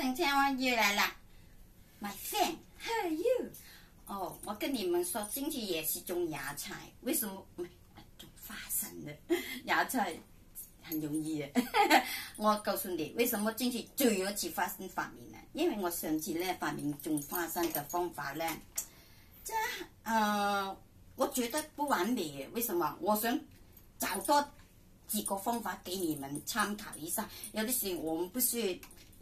今天我又来了，my friend，how are you？哦，我跟你们说，今天也是种芽菜，为什么种花生了？芽 菜很容易的，我告诉你，为什么今天最后起花生发明呢？因为我上次呢发明种花生的方法呢，这呃，我觉得不完美，为什么？我想找多几个方法给你们参考一下。有啲事我们不是。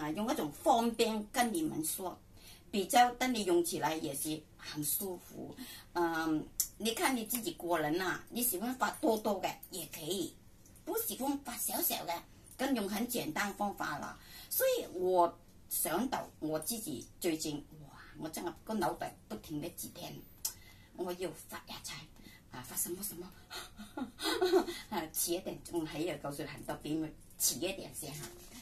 啊，用一种方便跟你们说，比较等你用起来也是很舒服。嗯，你看你自己个人呐，你喜欢发多多的也可以，不喜欢发少少的，跟用很简单方法了。所以我想到我自己最近，哇，我真的个脑袋不停的几天，我要发一下，啊，发什么什么，啊，迟一点，我喺度告诉很多俾们迟一点先哈。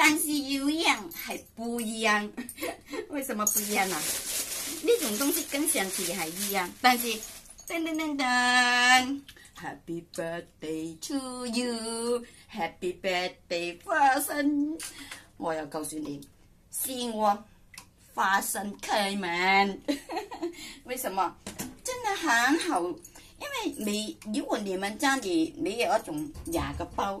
但是有一样还不一样，为什么不一样呢？那种东西跟相机还一样，但是噔噔噔噔 h a p p y birthday to you, Happy birthday, 花生！我要告诉你，是我花生开门，为什么？真的很好，因为你如果你们家里你有一种牙个包。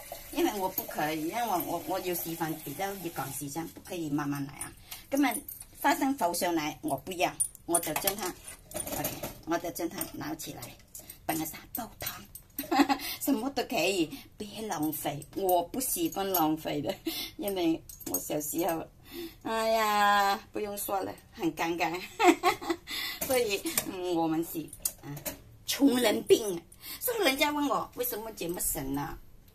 因为我不可以，因为我我有时范，比较要赶时间，不可以慢慢来啊。根本花生浮上来，我不要，我就将它，o k 我就将它捞起来，等下煲汤，什么都可以，别浪费。我不喜欢浪费的，因为我小时候，哎呀，不用说了，很尴尬，所以嗯、我们是，嗯、穷人病。所以人家问我为什么这么省呢？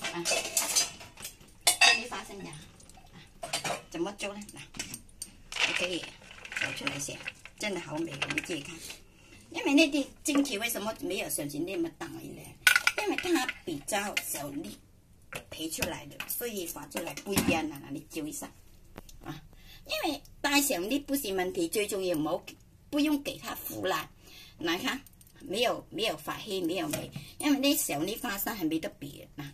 啊，这些花生呀，啊，怎么做呢？来，可以找出来些，真的好美，你自己看。因为那点晶体为什么没有水晶那么大呢？因为它比较小粒培出来的，所以发出来不一样呢。你揪一下，啊，因为大小粒不是问题，最重要毛不用给它腐烂。来看，没有没有发黑，没有霉，因为那小粒花生还没得比啊。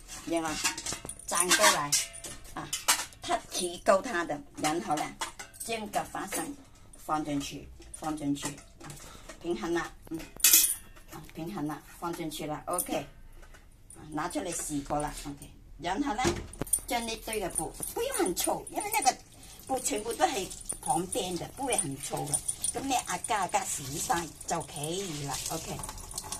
然后转过来，啊，它提高它的然后呢，将个花生放进去，放进去，啊，平衡了，嗯，啊，平衡了，放进去了，OK，拿出来洗过了，OK，然后呢，将你堆个布不用很粗，因为那个布全部都系旁边的，不会很粗噶，咁你压压压洗晒就可以了，OK。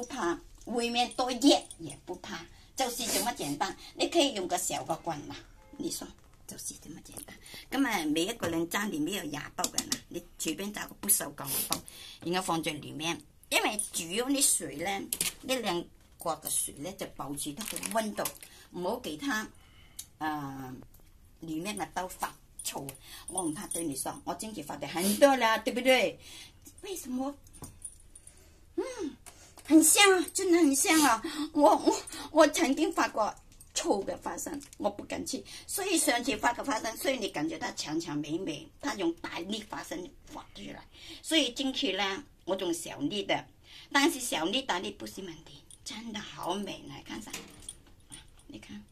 不怕外面多热，也不怕，就是这么简单。你可以用个小个棍嘛，你说就是这么简单。咁啊，每一个人家里都有廿刀噶啦，你随便找个不锈钢嘅刀，然后放在里面，因为主要啲水咧，呢两瓜嘅水咧就保持得个温度，唔好其他诶里面嘅刀发燥。我唔怕对你说，我今天发得很多啦，对不对？为什么？嗯。很像啊，真的很像啊！我我我曾经发过臭的花生，我不敢吃，所以上次发的花生，所以你感觉它强强美美，它用大粒花生发出来，所以进去呢，我用小粒的，但是小粒大粒不是问题，真的好美来看啥？你看，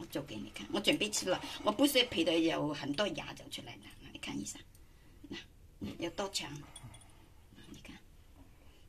我做给你看，我准备吃了。我不是皮的，有很多芽长出来了。你看一下，那有多长？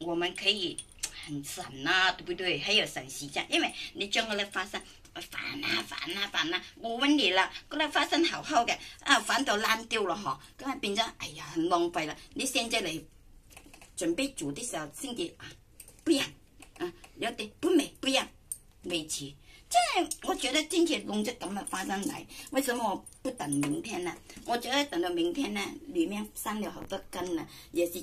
我们可以 很省呐，对不对？还有省时间，因为你将个嘞花生，烦呐，烦呐，烦呐！我问你了，过来花生好好的啊，反倒烂掉了哈，咁啊变咗，哎呀，很浪费了。你现在嚟准备煮的时候，先嘅啊，不要啊，有点不美，不要美趣。这我觉得今天弄这咁嘅花生来，为什么我不等明天呢？我觉得等到明天呢，里面生了好多根呢，也是。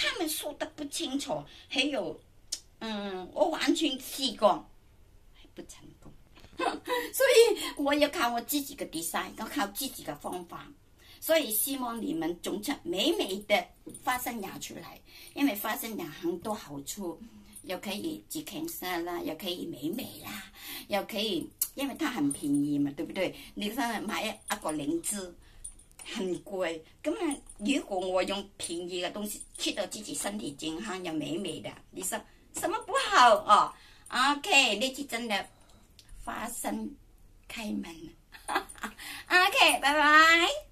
他们说的不清楚，还有，嗯，我完全试过，还不成功，所以我要靠我自己的 design，我靠自己的方法，所以希望你们种出美美的花生芽出来，因为花生芽很多好处，又可以健康啦，又可以美美啦，又可以，因为它很便宜嘛，对不对？你可能买一个灵芝。很贵，咁啊！如果我用便宜嘅东西，吃到自己身体健康又美美的，你说什么不好哦？OK，呢次真的发生开门，OK，拜拜。